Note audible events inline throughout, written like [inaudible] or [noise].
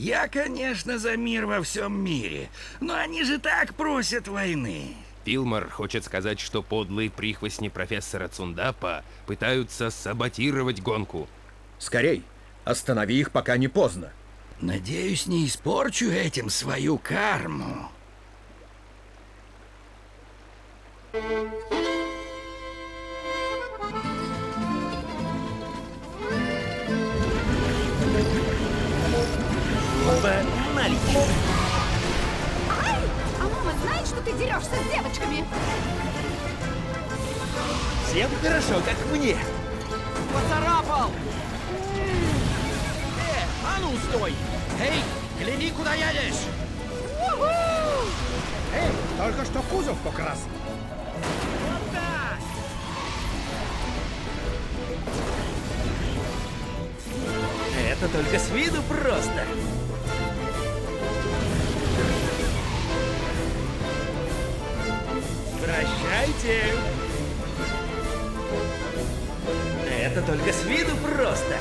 Я, конечно, за мир во всем мире, но они же так просят войны. Филмор хочет сказать, что подлые прихвостни профессора Цундапа пытаются саботировать гонку. Скорей, останови их, пока не поздно. Надеюсь, не испорчу этим свою карму. Оба наличие. Ай! А мама знает, что ты дерешься с девочками? Всем хорошо, как мне. Поцарапал! Э, а ну стой! Эй, гляди, куда едешь! Эй, только что кузов покрас. Вот так! Это только с виду просто. Прощайте. Это только с виду просто.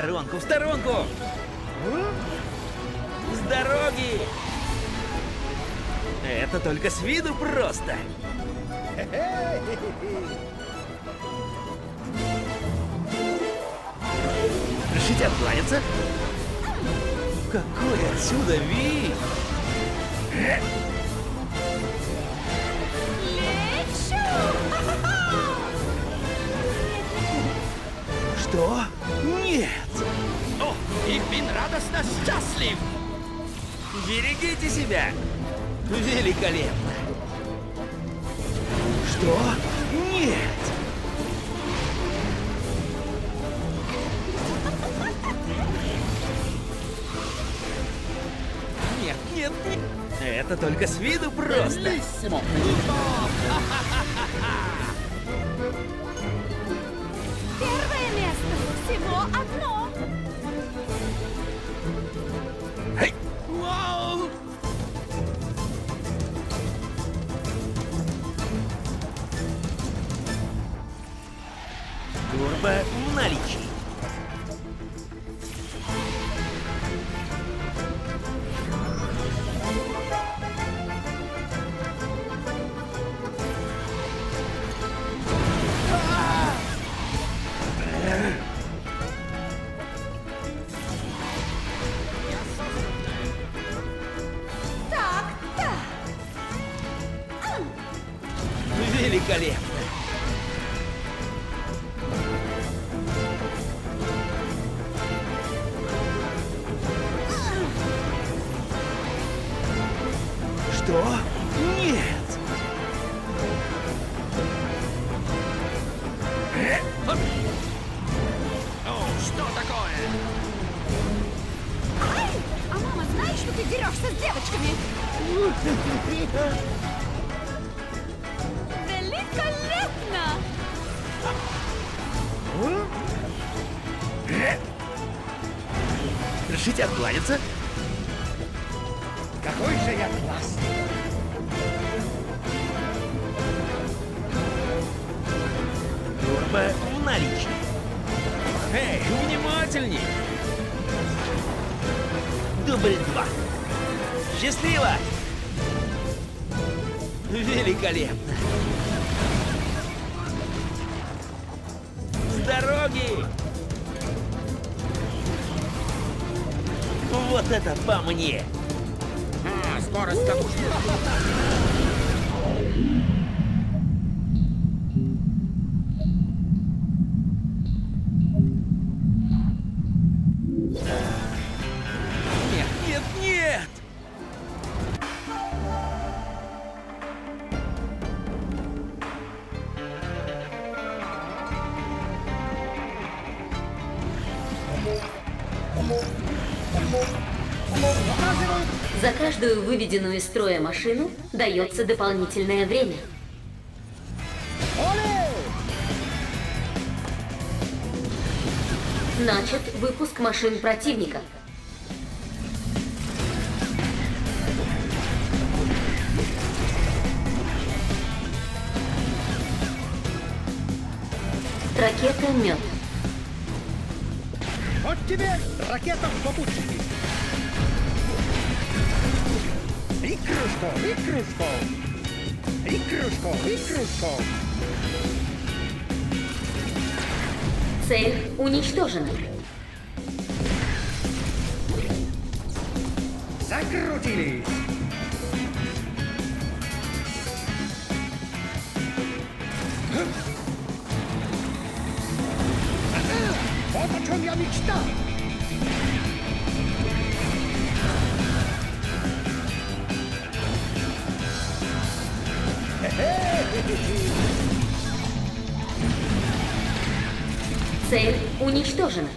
Сторонку, в сторонку! С дороги! Это только с виду просто. Разрешите откланяться? Какой отсюда вид! Счастлив! Берегите себя! Великолепно! Что? Нет! Нет, нет, нет! Это только с виду просто! Белиссимо. Что? Нет! О, что такое? Ай! А мама знает, что ты дерешься с девочками? Великолепно! Решите откланяться? Какой я классный. Турбо в наличии. Эй, внимательней! Дубль два. Счастливо! Великолепно! С дороги! Вот это по мне! А, скорость как каждую выведенную из строя машину дается дополнительное время. Начат выпуск машин противника. Ракета «Мед». Вот тебе ракета в Икрушко, икрушко. Икрушко, икрушко. Цель уничтожена. Закрутились. Уничтожена.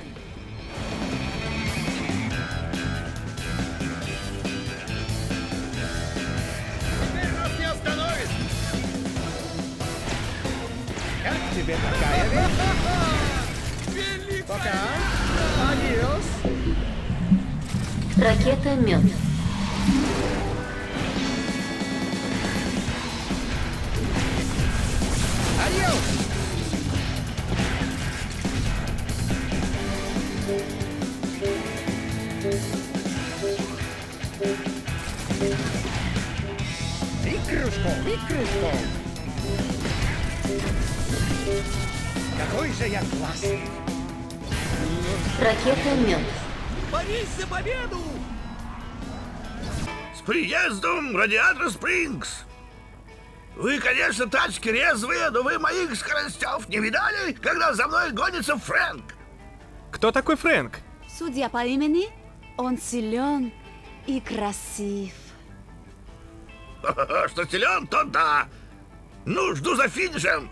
Конечно, тачки резвые, но вы моих скоростев не видали, когда за мной гонится Фрэнк? Кто такой Фрэнк? Судя по имени, он силен и красив. Что силен, то да. Ну, жду за финишем.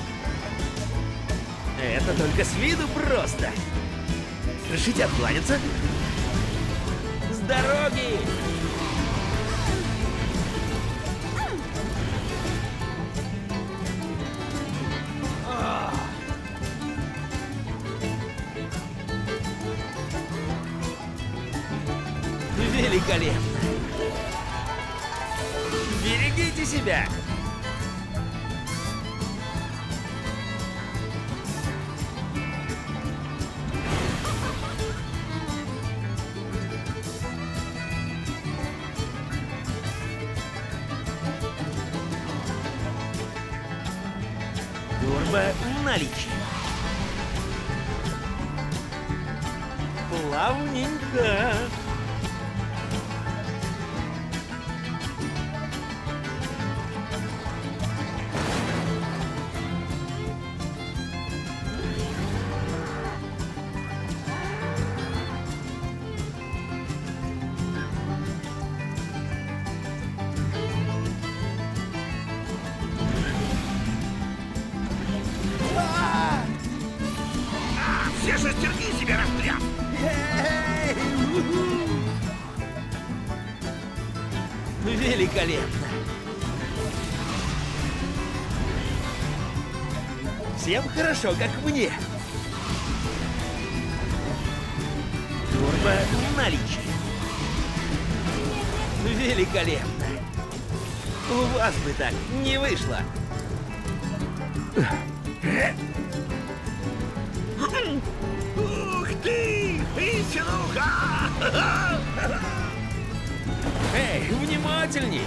Это только с виду просто. Решите откланяться? С дороги! Турбо наличие. Плавненько. Хорошо, как мне. Турбо наличие. Великолепно. У вас бы так не вышло. Ух ты! Истинуха! Эй, внимательней!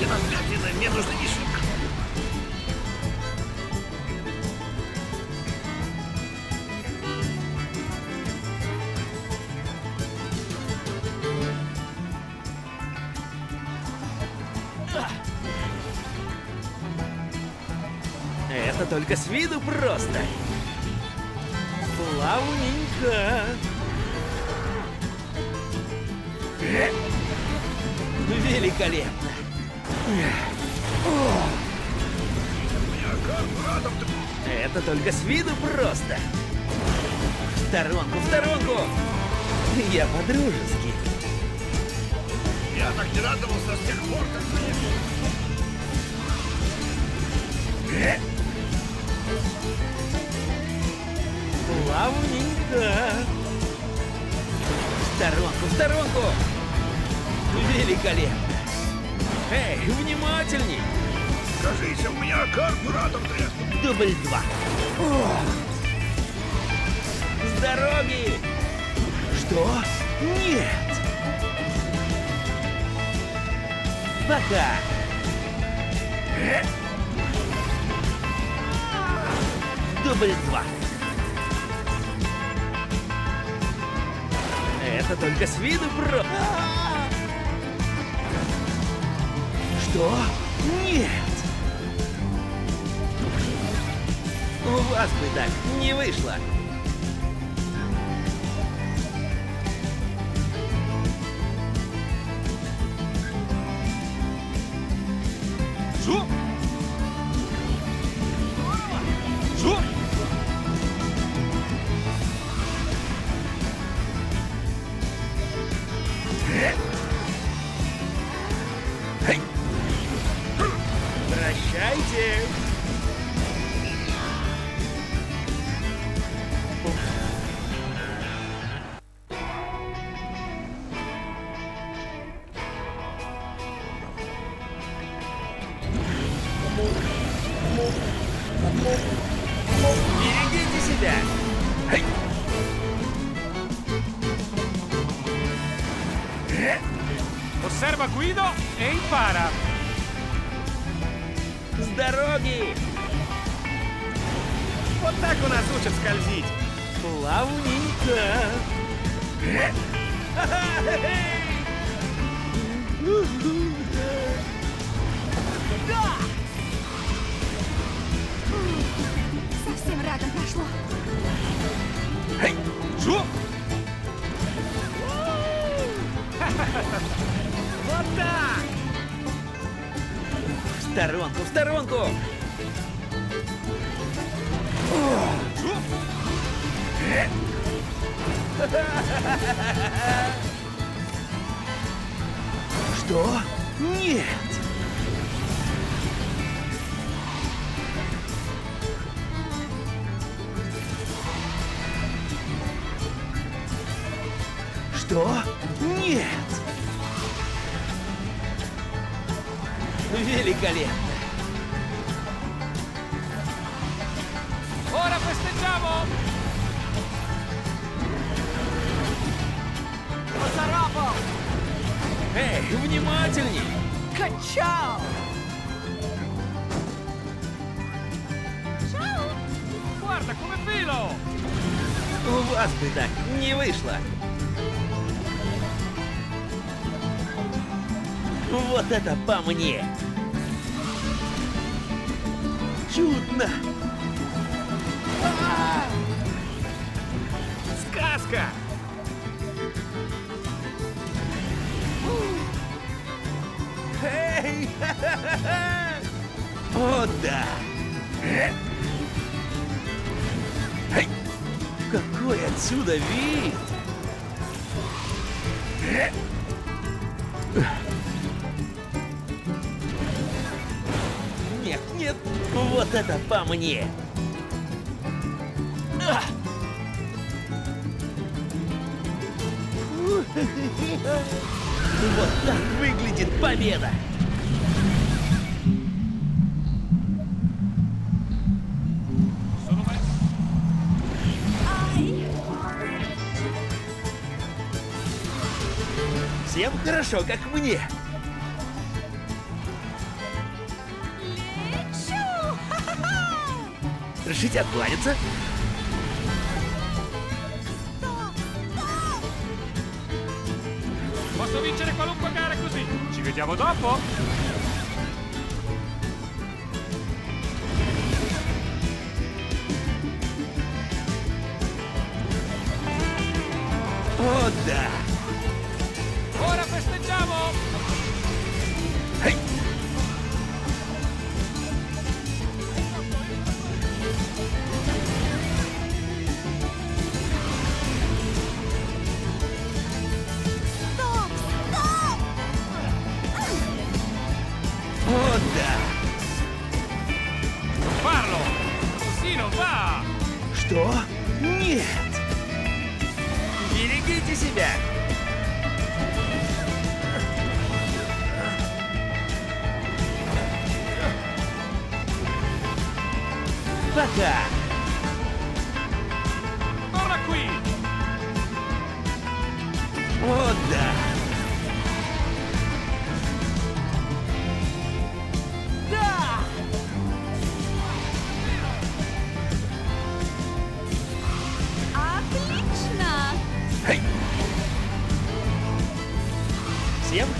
Вообще на святина мне нужно шутка. Это только с виду просто. Плавненько. Великолепно. Это только с виду просто. В сторонку, в сторонку. Я по-дружески. Я так не радовался с тех пор, как заехал. Плавненько. В сторонку, в сторонку. Великолепно. Эй, внимательней. Кажись, у меня карбюратор треснул. Дубль два. С дороги! Что? Нет! Пока! Дубль два. Это только с виду про... Что? Нет! У вас бы так не вышло. Osserva Guido e impara. С дороги! Вот так у нас учат скользить. Плавненько! Совсем рядом прошло. Хей! Жу! [laughs] Вот так! В сторонку, в сторонку! Что? Нет! Что? Великолепно! Ora festeggiamo! Эй, внимательней! Качау! Guarda come filo! У вас бы так не вышло! Вот это по мне! Чудно! Сказка! Эй! [laughs] О, да! Какой отсюда вид! Нет, вот это по мне! Вот так выглядит победа! Всем хорошо, как мне. Решите откланяться? Posso vincere qualunque gara così! Ci vediamo dopo? О, да!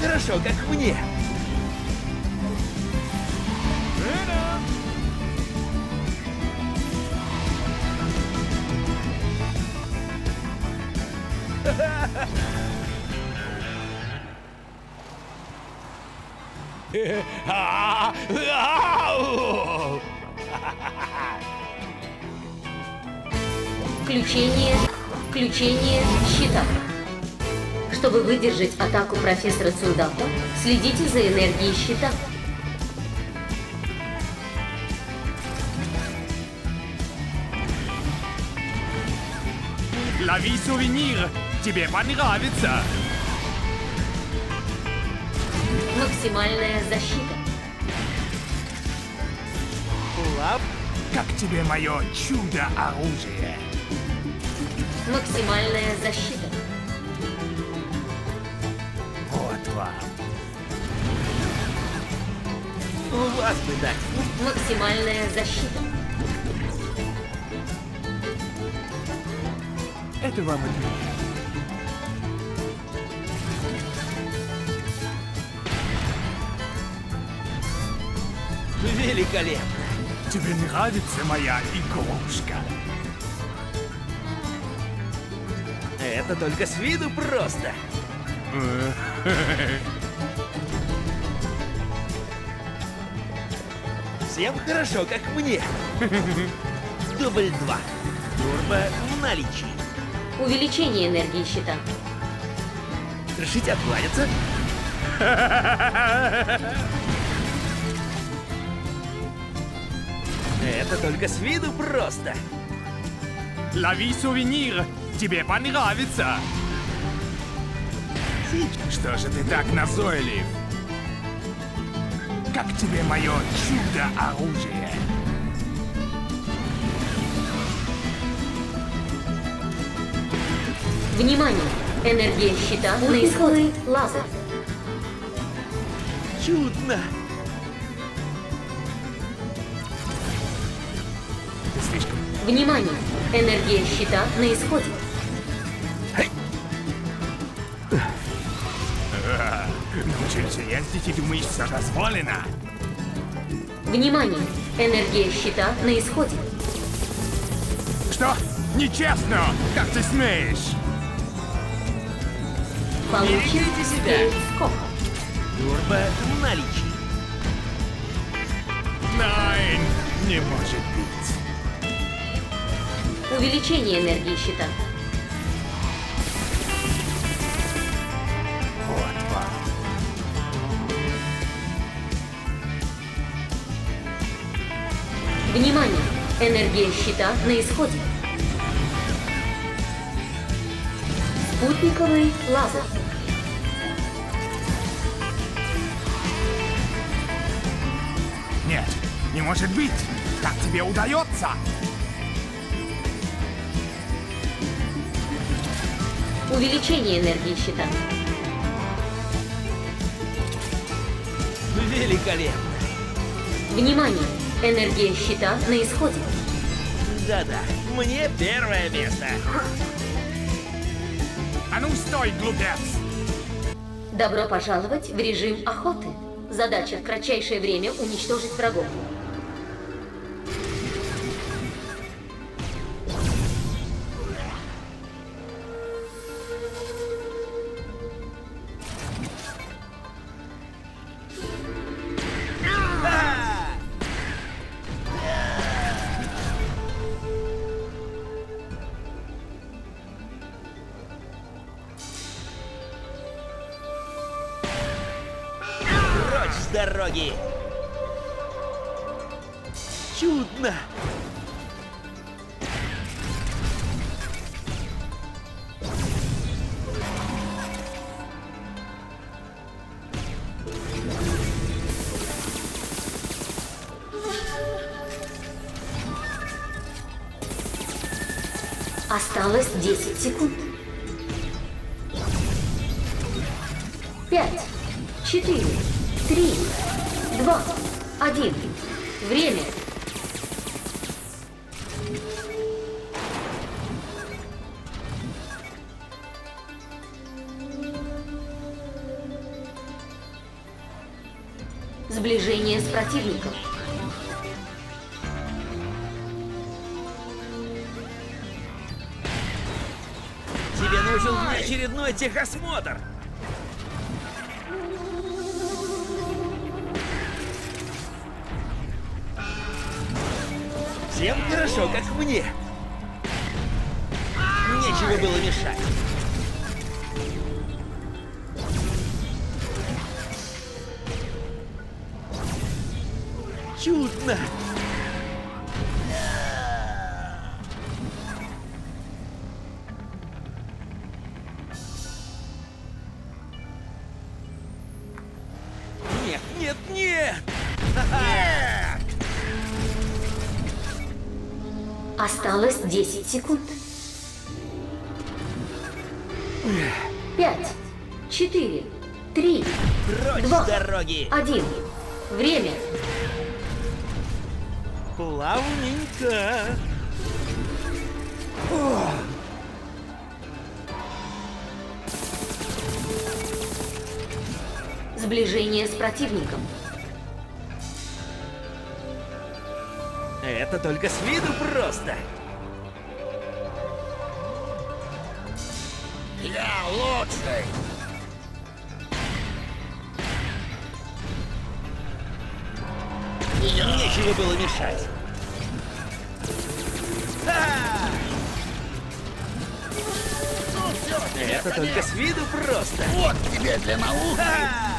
Хорошо, как мне. Включение... Включение щита. Чтобы выдержать атаку профессора Цундапа, следите за энергией щита. Vie souvenir! Тебе понравится! Максимальная защита. Лап, как тебе мое чудо-оружие? Максимальная защита. Вам. У вас бы так. Максимальная защита. Это вам от меня. Великолепно! Тебе нравится моя игрушка? Это только с виду просто. Всем хорошо, как мне. Дубль два. Турбо в наличии. Увеличение энергии щита. Решите откланяться? Это только с виду просто. Vie souvenir! Тебе понравится! Что же ты так назойлив? Как тебе мое чудо-оружие? Внимание! Энергия щита на исходе. Лазер. Чудно! Ты слишком... Внимание! Энергия щита на исходе. И думаешь, все дозволено? Внимание! Энергия щита на исходе. Что? Нечестно! Как ты смеешь? Получен скейт скок. Турбо в наличии. Nein, не может быть. Увеличение энергии щита. Внимание! Энергия щита на исходе. Спутниковый лазер. Нет, не может быть! Как тебе удается? Увеличение энергии щита. Великолепно. Внимание! Энергия щита на исходе. Да-да, мне первое место. А ну стой, глупец! Добро пожаловать в режим охоты. Задача в кратчайшее время уничтожить врагов. Осталось 10 секунд. Тебе нужен очередной техосмотр. Всем хорошо, как мне. Нечего было мешать. Чудно. 10 секунд. Пять, четыре, три, Прочь Два. дороги! один. Время. Плавненько. Сближение с противником. Это только с виду просто. Я лучший. Нечего было мешать. Ха! Ну все, Это только с виду просто. Вот тебе для науки. Ха!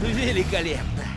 Ну, великолепно.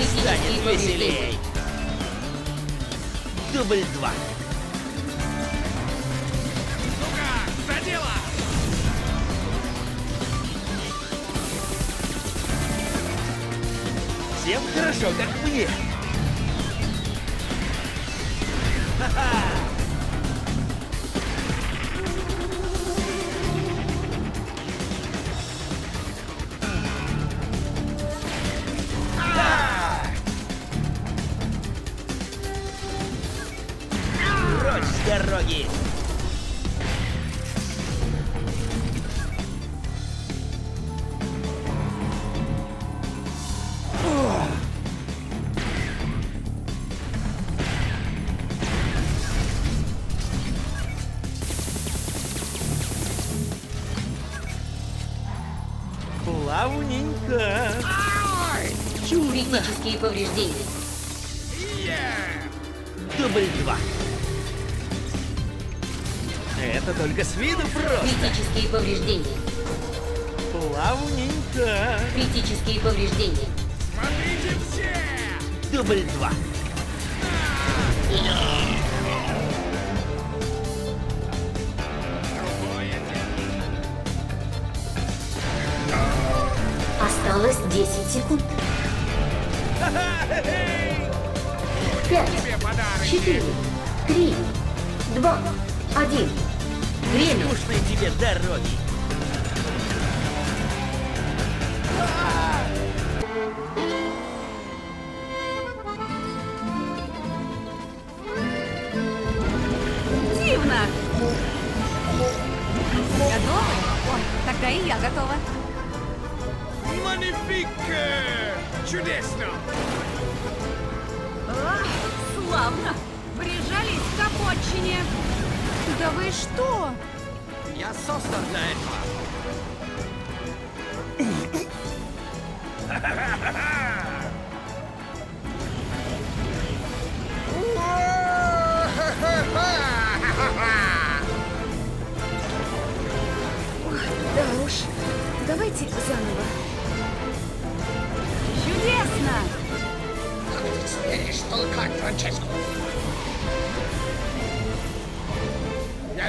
станет веселей. Дубль два. Ну-ка, за дело! Всем хорошо, как мне. Ха-ха!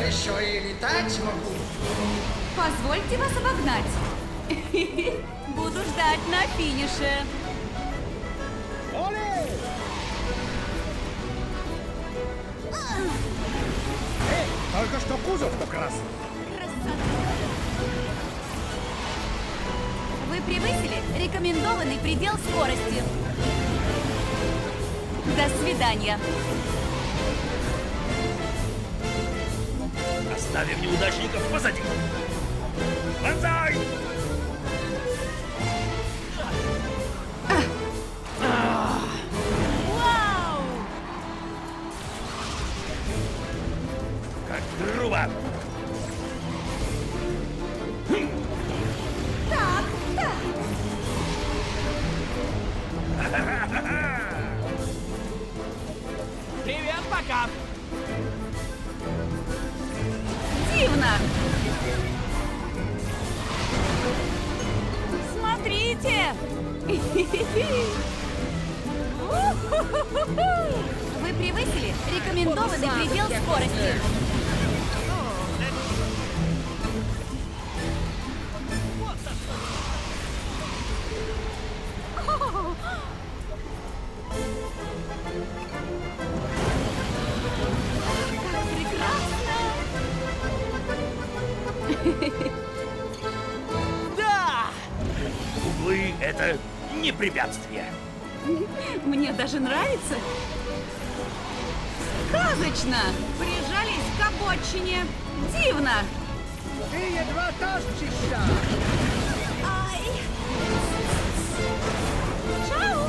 еще и летать могу. Позвольте вас обогнать. [laughs] Буду ждать на финише. Оле! Эй, только что кузов-то раз. Вы превысили рекомендованный предел скорости. До свидания. Оставим неудачников позади. Бонзай! Препятствие. Мне даже нравится. Сказочно! Прижались к обочине. Дивно! Ты едва тащишься. Ай! Чау!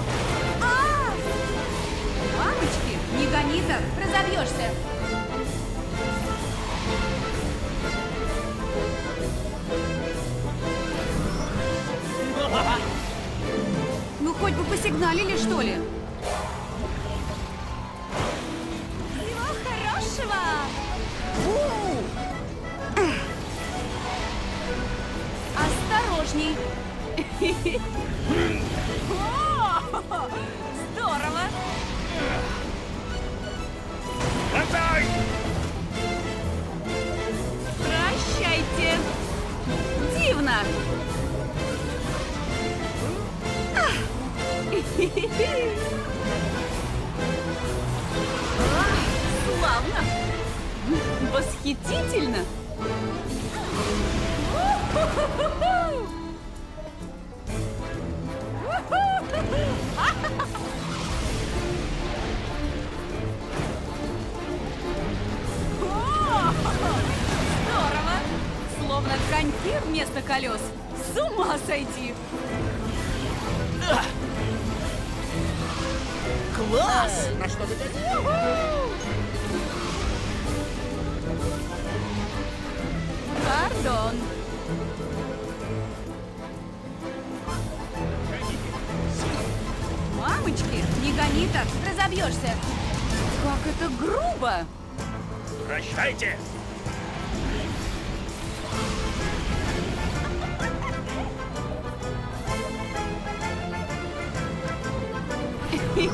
А! Мамочки, не гони так, разобьешься. Ну хоть бы посигналили, что ли? Всего хорошего! Осторожней! [laughs] Славно! Восхитительно! Здорово! Словно коньки вместо колес. С ума сойти! Класс! На что ты? Пардон. Мамочки, не гони так, разобьешься. Как это грубо! Прощайте! Вы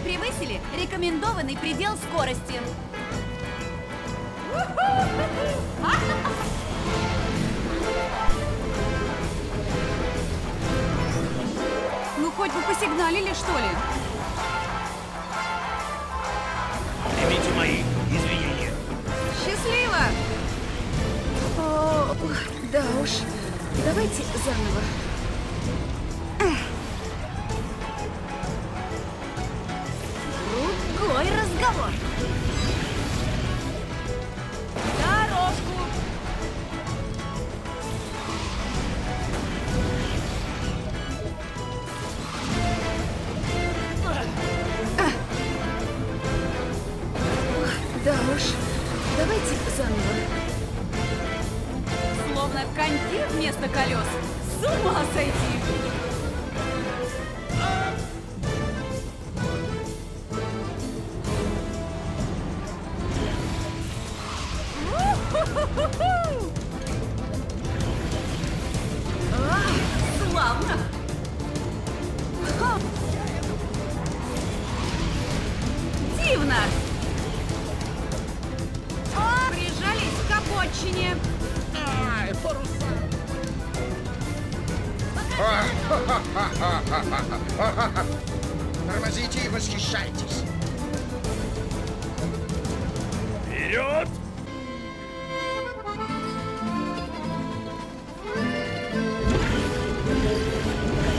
превысили рекомендованный предел скорости. Ну хоть бы посигналили, что ли? Примите мои извинения. Счастливо! О, да уж. Давайте заново. Обочине. Ай, паруса. Тормозите и восхищайтесь. Вперед!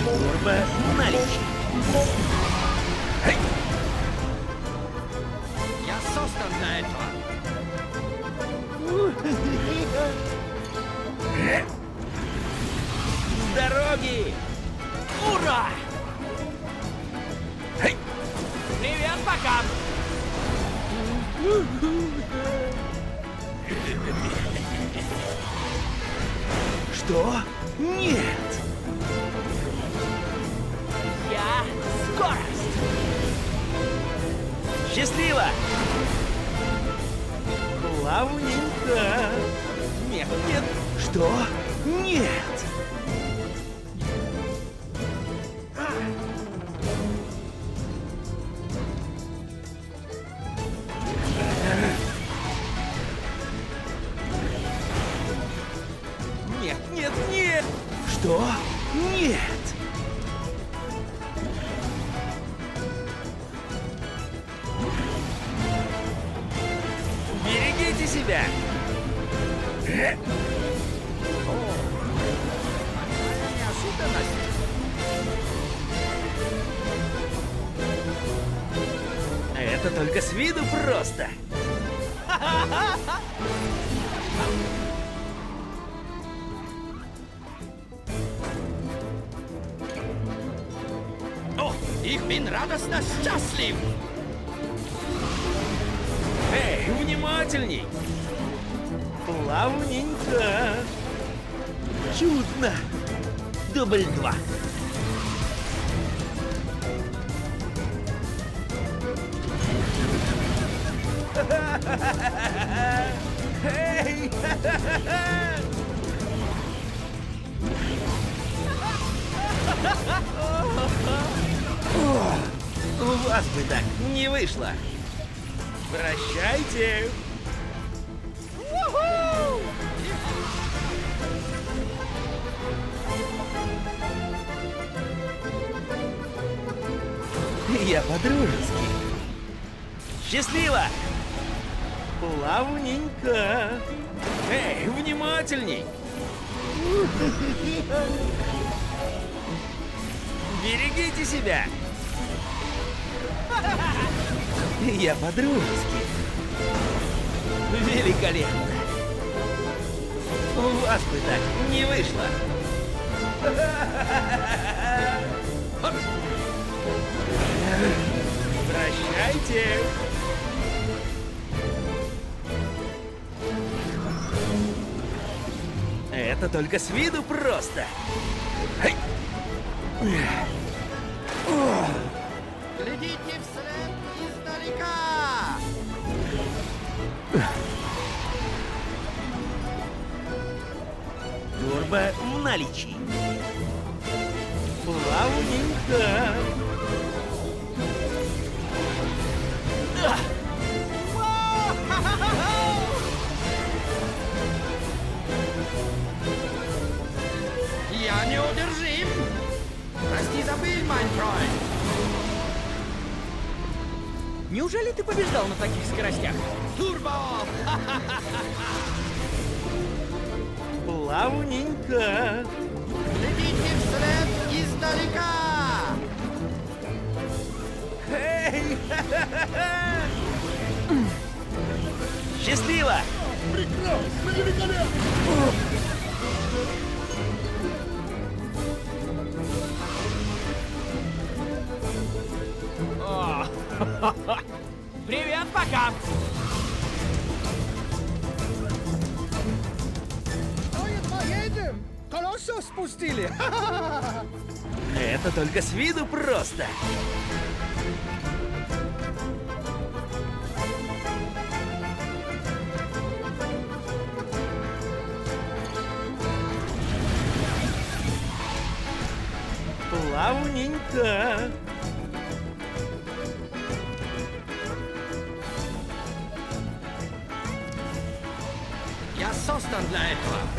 Турбо наличие. Дороги! Ура! Привет, пока. Что? Нет! Я скорость. Счастливо! Плавненько! Нет, нет! Что? Нет, Что? Нет! Берегите себя! Это только с виду просто. О, [laughs] радостно счастлив. Эй, внимательней! Плавненько! Чудно! Дубль два. Эй! [laughs] У вас бы так не вышло. Прощайте! Я по-дружески. Счастливо! Плавненько. Эй, внимательней! Берегите себя! Я по-дружески. Великолепно. У вас бы так не вышло. Прощайте. Это только с виду просто. Глядите Турбо в наличии. Плавненько. Я неудержим. Прости, забыл, Freund. Неужели ты побеждал на таких скоростях? Турбо! [laughs] Плавненько. Глядите вслед издалека. Эй! [laughs] Счастливо! [laughs] [laughs] Привет, пока. Поедем. Колесо спустили. Это только с виду просто. Плавненько. Я создан для этого.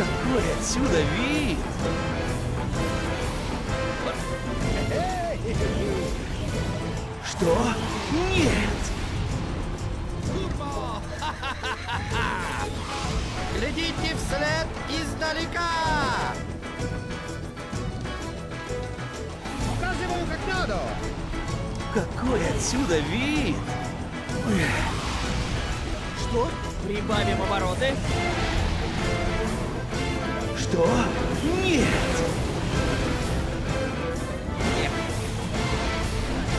Какой отсюда вид! Что? Нет! Глядите вслед издалека! Показываю как надо! Какой отсюда вид! Что? Прибавим обороты? Что? Нет!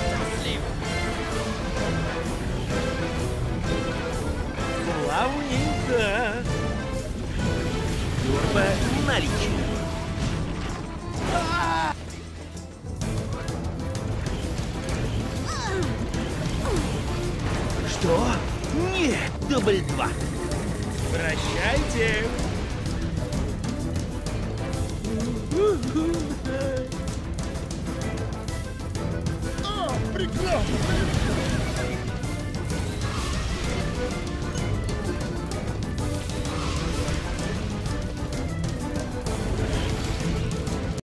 Счастлив. Плавненько! Турбо наличие! Что? Нет! Дубль два! Прощайте!